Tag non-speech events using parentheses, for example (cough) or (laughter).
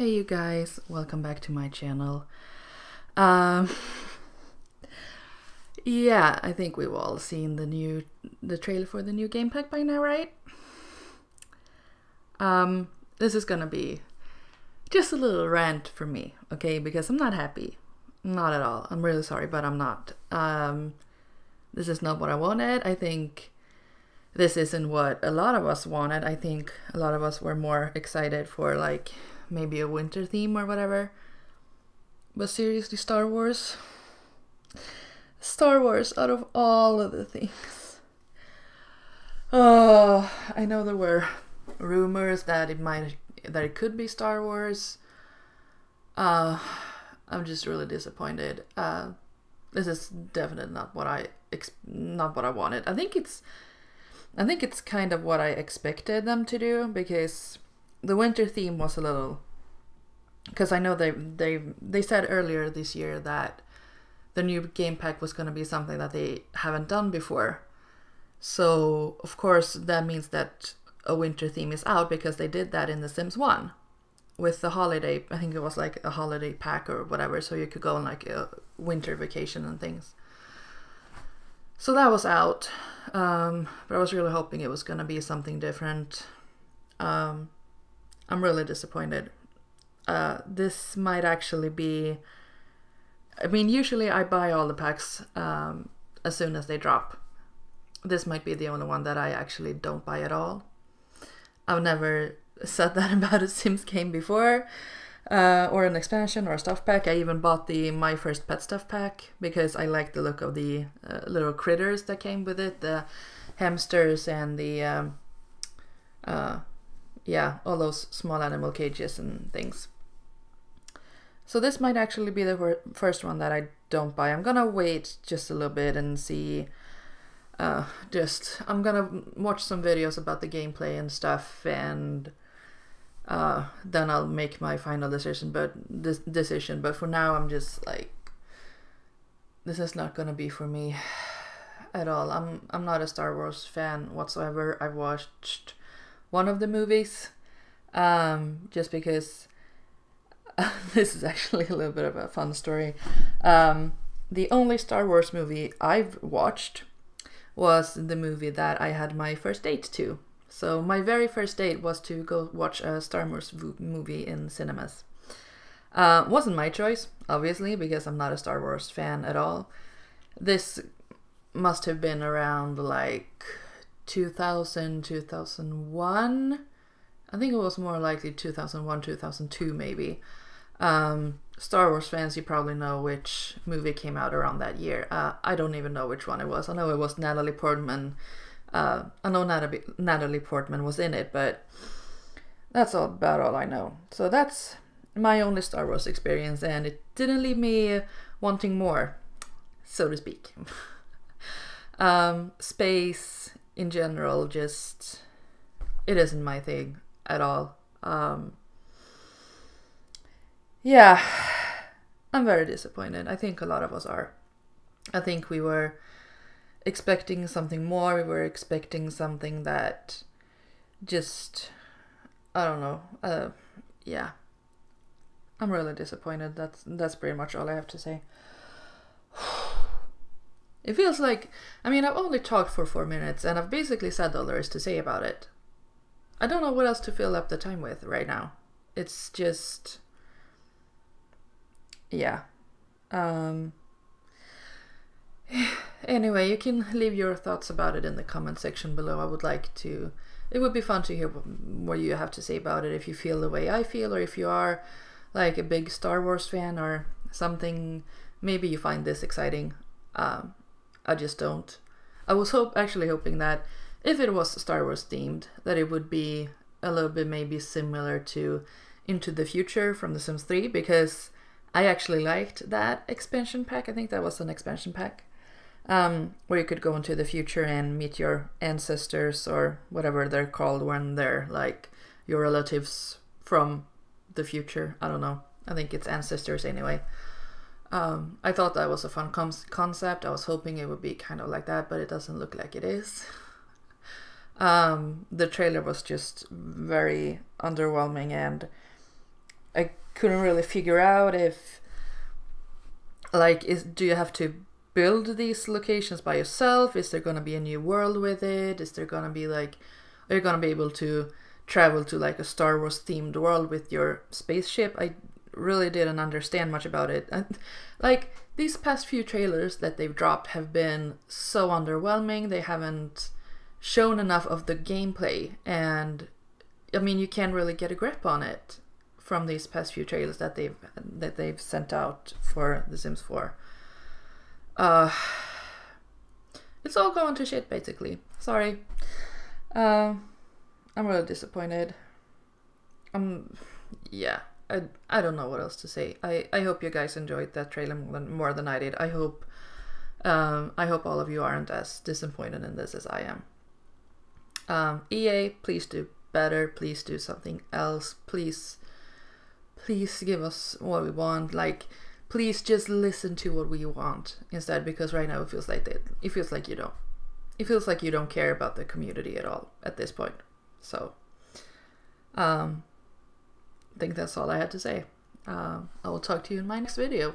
Hey you guys, welcome back to my channel. Um, (laughs) yeah, I think we've all seen the new the trailer for the new game pack by now, right? Um, this is gonna be just a little rant for me, okay? Because I'm not happy, not at all. I'm really sorry, but I'm not. Um, this is not what I wanted. I think this isn't what a lot of us wanted. I think a lot of us were more excited for like maybe a winter theme or whatever. But seriously, Star Wars? Star Wars out of all of the things. (sighs) Oh, I know there were rumors that it might that it could be Star Wars. Uh, I'm just really disappointed. Uh, this is definitely not what I not what I wanted. I think it's I think it's kind of what I expected them to do because the winter theme was a little because I know they they they said earlier this year that the new game pack was going to be something that they haven't done before. So, of course, that means that a winter theme is out because they did that in The Sims 1 with the holiday. I think it was like a holiday pack or whatever, so you could go on like a winter vacation and things. So that was out, um, but I was really hoping it was going to be something different. Um, I'm really disappointed. Uh, this might actually be. I mean, usually I buy all the packs um, as soon as they drop. This might be the only one that I actually don't buy at all. I've never said that (laughs) about a Sims game before, uh, or an expansion or a stuff pack. I even bought the My First Pet stuff pack because I like the look of the uh, little critters that came with it, the hamsters and the um, uh, yeah, all those small animal cages and things. So this might actually be the first one that I don't buy. I'm gonna wait just a little bit and see. Uh, just I'm gonna watch some videos about the gameplay and stuff, and uh, then I'll make my final decision. But this decision. But for now, I'm just like, this is not gonna be for me (sighs) at all. I'm I'm not a Star Wars fan whatsoever. I've watched one of the movies, um, just because (laughs) this is actually a little bit of a fun story. Um, the only Star Wars movie I've watched was the movie that I had my first date to. So my very first date was to go watch a Star Wars movie in cinemas. Uh, wasn't my choice, obviously, because I'm not a Star Wars fan at all. This must have been around like 2000, 2001. I think it was more likely 2001, 2002, maybe. Um, Star Wars fans, you probably know which movie came out around that year. Uh, I don't even know which one it was. I know it was Natalie Portman. Uh, I know Natalie, Natalie Portman was in it, but that's all about all I know. So that's my only Star Wars experience, and it didn't leave me wanting more, so to speak. (laughs) um, space in general, just it isn't my thing at all. Um, yeah, I'm very disappointed. I think a lot of us are. I think we were expecting something more. We were expecting something that just, I don't know. Uh, yeah, I'm really disappointed. That's that's pretty much all I have to say. It feels like, I mean, I've only talked for four minutes and I've basically said all there is to say about it. I don't know what else to fill up the time with right now. It's just yeah. Um, (sighs) anyway, you can leave your thoughts about it in the comment section below. I would like to. It would be fun to hear what you have to say about it. If you feel the way I feel, or if you are like a big Star Wars fan or something, maybe you find this exciting. Um, I just don't. I was hope actually hoping that if it was Star Wars themed, that it would be a little bit maybe similar to Into the Future from The Sims 3 because I actually liked that expansion pack. I think that was an expansion pack um, where you could go into the future and meet your ancestors or whatever they're called when they're like your relatives from the future. I don't know. I think it's ancestors anyway. Um, I thought that was a fun concept. I was hoping it would be kind of like that, but it doesn't look like it is. (laughs) um, the trailer was just very underwhelming and I couldn't really figure out if like is do you have to build these locations by yourself? Is there gonna be a new world with it? Is there gonna be like are you gonna be able to travel to like a Star Wars themed world with your spaceship? I really didn't understand much about it. And like these past few trailers that they've dropped have been so underwhelming. They haven't shown enough of the gameplay and I mean you can't really get a grip on it from these past few trailers that they've that they've sent out for The Sims 4. Uh it's all going to shit basically. Sorry. Uh, I'm really disappointed. Um yeah. I, I don't know what else to say. I, I hope you guys enjoyed that trailer more than, I did. I hope um, I hope all of you aren't as disappointed in this as I am. Um, EA, please do better. Please do something else. Please, please give us what we want. Like, please just listen to what we want instead, because right now it feels like that. It feels like you don't. It feels like you don't care about the community at all at this point. So, um, think that's all I had to say. Uh, I will talk to you in my next video.